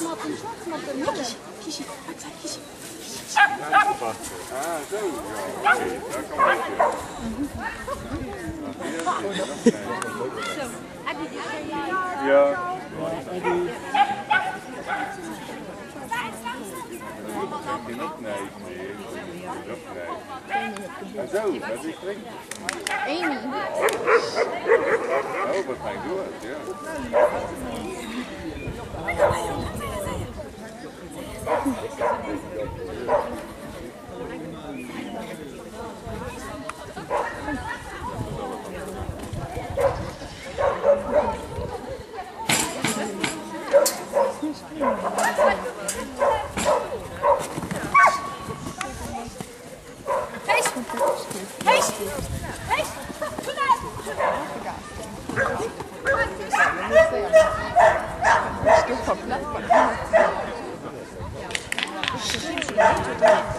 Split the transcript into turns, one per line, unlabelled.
Max.
Max,
Max, Max, hi. Max. Kishi, Max, hi, Kishi.
Ah, zo. Ja, oké. Daar kan ik weer. Ja. Geen opnijs meer. Opnijs. En zo, dat is flink.
Amy.
Oh, wat ik doen? Ja.
Hees. 是
自准备。